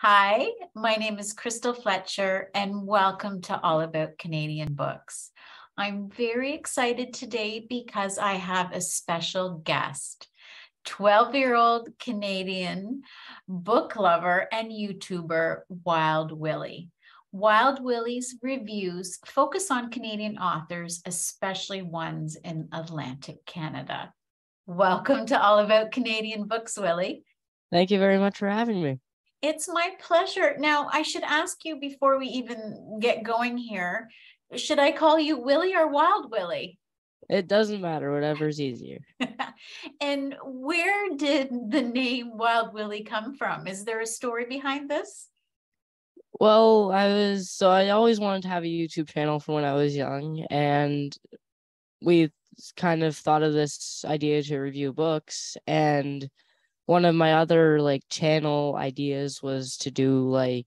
Hi, my name is Crystal Fletcher, and welcome to All About Canadian Books. I'm very excited today because I have a special guest, 12 year old Canadian book lover and YouTuber, Wild Willie. Wild Willie's reviews focus on Canadian authors, especially ones in Atlantic Canada. Welcome to All About Canadian Books, Willie. Thank you very much for having me. It's my pleasure. Now, I should ask you before we even get going here should I call you Willie or Wild Willie? It doesn't matter, whatever's easier. and where did the name Wild Willie come from? Is there a story behind this? Well, I was so I always wanted to have a YouTube channel from when I was young, and we kind of thought of this idea to review books. And one of my other like channel ideas was to do like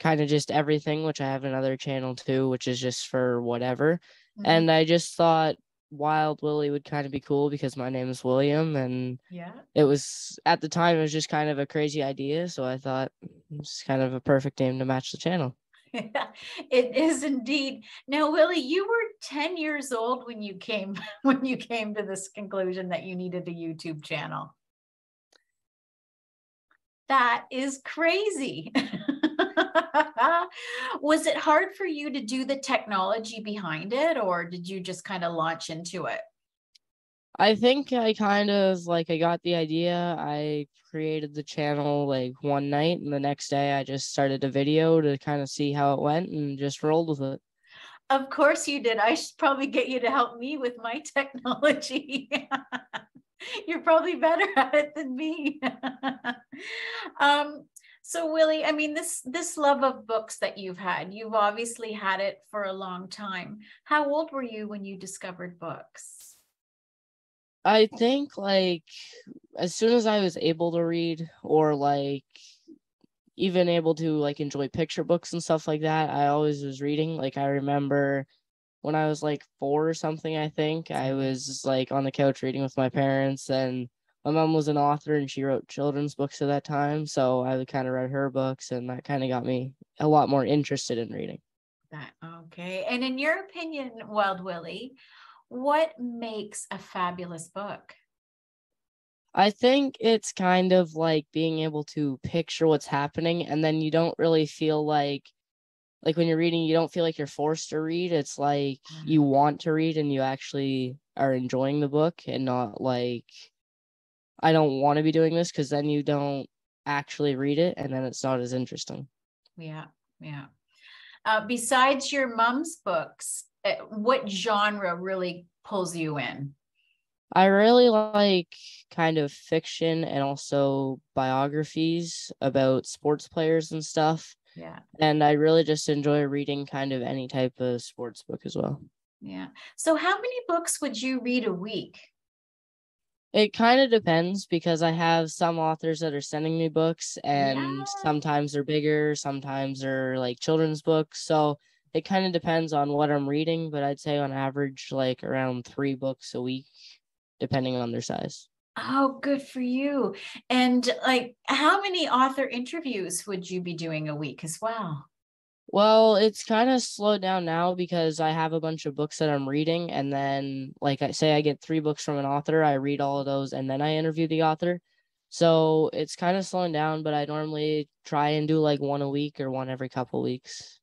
kind of just everything, which I have another channel too, which is just for whatever. Mm-hmm. And I just thought Wild Willie would kind of be cool because my name is William and yeah. It was at the time it was just kind of a crazy idea, so I thought it's kind of a perfect name to match the channel. it is indeed. Now, Willie, you were 10 years old when you came when you came to this conclusion that you needed a YouTube channel. That is crazy. was it hard for you to do the technology behind it or did you just kind of launch into it? I think I kind of like I got the idea. I created the channel like one night and the next day I just started a video to kind of see how it went and just rolled with it. Of course you did. I should probably get you to help me with my technology. You're probably better at it than me. um, so Willie, I mean this this love of books that you've had, you've obviously had it for a long time. How old were you when you discovered books? I think like as soon as I was able to read or like even able to like enjoy picture books and stuff like that, I always was reading. Like I remember when I was like 4 or something, I think, I mm-hmm. was like on the couch reading with my parents and my mom was an author and she wrote children's books at that time. So I kind of read her books and that kind of got me a lot more interested in reading. That okay. And in your opinion, Wild Willie, what makes a fabulous book? I think it's kind of like being able to picture what's happening and then you don't really feel like like when you're reading you don't feel like you're forced to read. It's like you mm-hmm. want to read and you actually are enjoying the book and not like I don't want to be doing this because then you don't actually read it and then it's not as interesting. Yeah, yeah. Uh, besides your mom's books, uh, what genre really pulls you in? I really like kind of fiction and also biographies about sports players and stuff. Yeah. And I really just enjoy reading kind of any type of sports book as well. Yeah. So, how many books would you read a week? It kind of depends because I have some authors that are sending me books and yeah. sometimes they're bigger, sometimes they're like children's books. So it kind of depends on what I'm reading, but I'd say on average like around 3 books a week depending on their size. Oh, good for you. And like how many author interviews would you be doing a week as well? Well, it's kind of slowed down now because I have a bunch of books that I'm reading. And then, like I say, I get three books from an author, I read all of those, and then I interview the author. So it's kind of slowing down, but I normally try and do like one a week or one every couple weeks.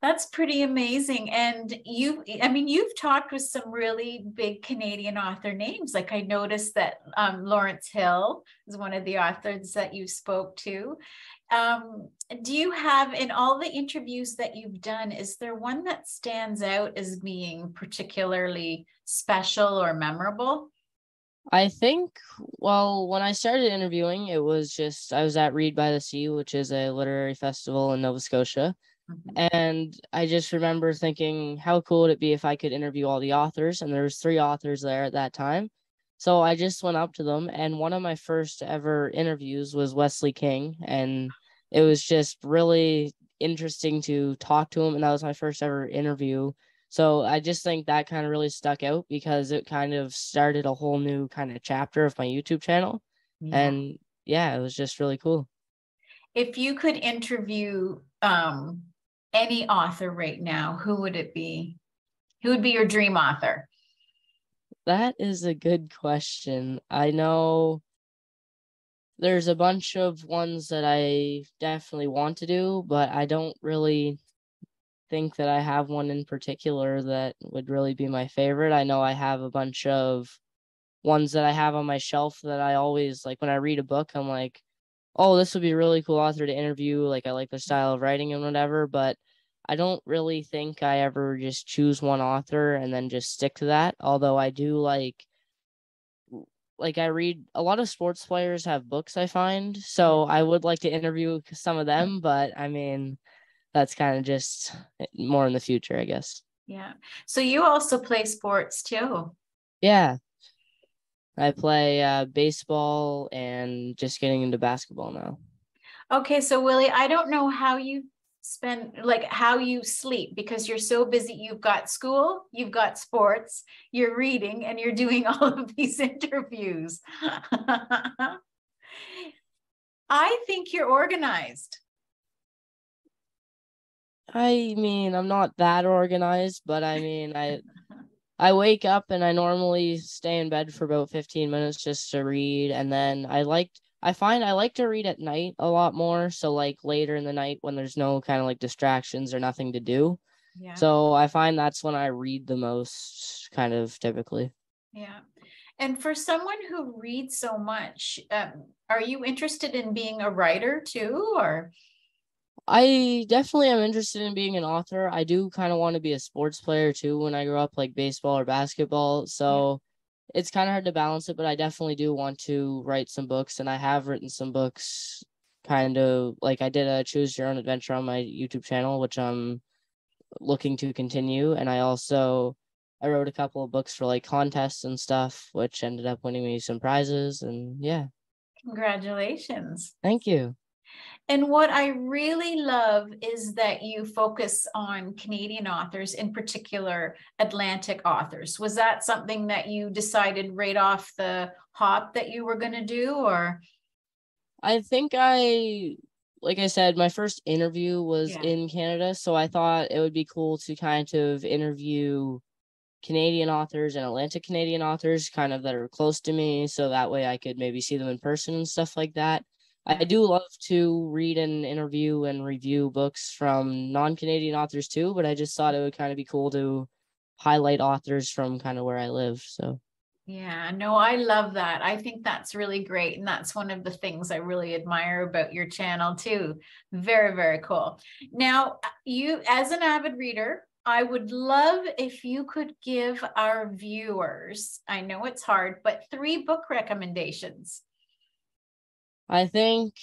That's pretty amazing. And you, I mean, you've talked with some really big Canadian author names. Like I noticed that um, Lawrence Hill is one of the authors that you spoke to um, do you have in all the interviews that you've done is there one that stands out as being particularly special or memorable i think well when i started interviewing it was just i was at read by the sea which is a literary festival in nova scotia mm-hmm. and i just remember thinking how cool would it be if i could interview all the authors and there was three authors there at that time so I just went up to them, and one of my first ever interviews was Wesley King, and it was just really interesting to talk to him. And that was my first ever interview. So I just think that kind of really stuck out because it kind of started a whole new kind of chapter of my YouTube channel. Yeah. And yeah, it was just really cool. if you could interview um, any author right now, who would it be? Who would be your dream author? That is a good question. I know there's a bunch of ones that I definitely want to do, but I don't really think that I have one in particular that would really be my favorite. I know I have a bunch of ones that I have on my shelf that I always like when I read a book, I'm like, oh, this would be a really cool author to interview. Like I like the style of writing and whatever, but I don't really think I ever just choose one author and then just stick to that. Although I do like like I read a lot of sports players have books I find. So mm-hmm. I would like to interview some of them, but I mean that's kind of just eh, more in the future, I guess. Yeah. So you also play sports too. Yeah. I play uh, baseball and just getting into basketball now. Okay, so Willie, I don't know how you spend like how you sleep because you're so busy. You've got school you've got sports you're reading and you're doing all of these interviews. I think you're organized. I mean i'm not that organized but i mean i i wake up and i normally stay in bed for about 15 minutes just to read and then i like I find I like to read at night a lot more. So like later in the night when there's no kind of like distractions or nothing to do. Yeah. So I find that's when I read the most kind of typically. Yeah. And for someone who reads so much, um, are you interested in being a writer too or I definitely am interested in being an author. I do kind of want to be a sports player too when I grow up, like baseball or basketball. So it's kind of hard to balance it, but I definitely do want to write some books, and I have written some books. Kind of like I did a choose your own adventure on my YouTube channel, which I'm looking to continue, and I also I wrote a couple of books for like contests and stuff, which ended up winning me some prizes, and yeah. Congratulations! Thank you. And what I really love is that you focus on Canadian authors, in particular Atlantic authors. Was that something that you decided right off the hop that you were going to do, or? I think I, like I said, my first interview was yeah. in Canada. So I thought it would be cool to kind of interview Canadian authors and Atlantic Canadian authors, kind of that are close to me. So that way I could maybe see them in person and stuff like that. I do love to read and interview and review books from non Canadian authors too, but I just thought it would kind of be cool to highlight authors from kind of where I live. So, yeah, no, I love that. I think that's really great. And that's one of the things I really admire about your channel too. Very, very cool. Now, you, as an avid reader, I would love if you could give our viewers, I know it's hard, but three book recommendations. I think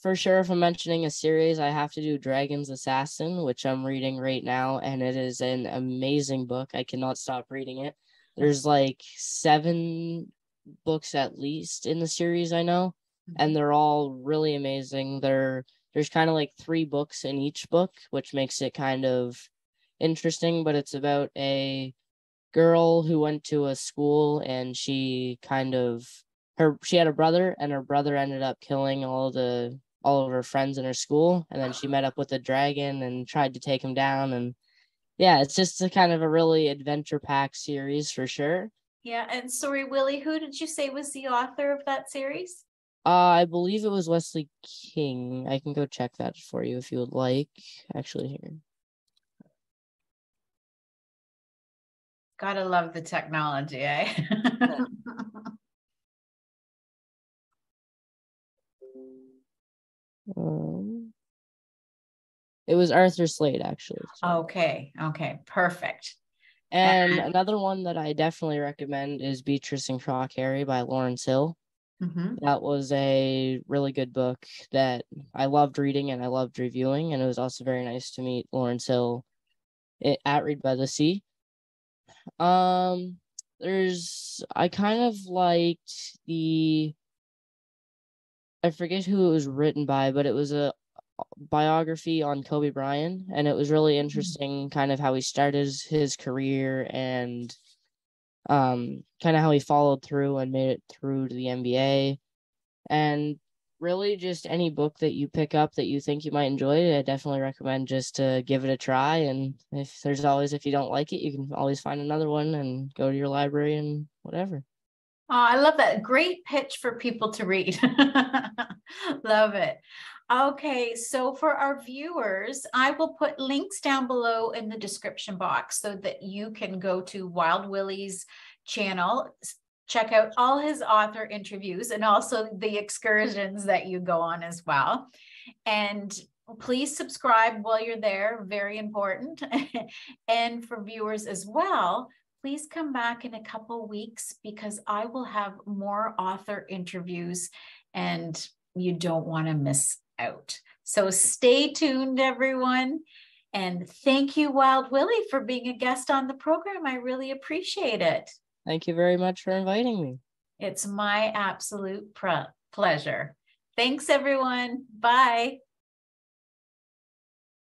for sure if I'm mentioning a series, I have to do Dragon's Assassin, which I'm reading right now, and it is an amazing book. I cannot stop reading it. There's like seven books at least in the series I know, and mm-hmm. they're all really amazing. They're there's kind of like three books in each book, which makes it kind of interesting, but it's about a girl who went to a school and she kind of her she had a brother and her brother ended up killing all the all of her friends in her school. And then she met up with a dragon and tried to take him down. And yeah it's just a kind of a really adventure packed series for sure. Yeah and sorry willie who did you say was the author of that series? Uh i believe it was wesley king. I can go check that for you if you would like actually here. Gotta love the technology eh Um, it was Arthur Slade, actually. So. Okay. Okay. Perfect. And another one that I definitely recommend is Beatrice and Croc Harry by Lawrence Hill. Mm-hmm. That was a really good book that I loved reading and I loved reviewing. And it was also very nice to meet Lawrence Hill at Read by the Sea. Um, there's, I kind of liked the I forget who it was written by, but it was a biography on Kobe Bryant, and it was really mm-hmm. interesting, kind of how he started his career and um, kind of how he followed through and made it through to the NBA. And really just any book that you pick up that you think you might enjoy i definitely recommend just to give it a try and if there's always if you don't like it you can always find another one and go to your library and whatever Oh, I love that. Great pitch for people to read. love it. Okay, so for our viewers, I will put links down below in the description box so that you can go to Wild Willie's channel, check out all his author interviews and also the excursions that you go on as well. And please subscribe while you're there, very important. and for viewers as well, please come back in a couple weeks because I will have more author interviews and you don't want to miss out. So stay tuned, everyone. And thank you, Wild Willie, for being a guest on the program. I really appreciate it. Thank you very much for inviting me. It's my absolute pleasure. Thanks, everyone. Bye.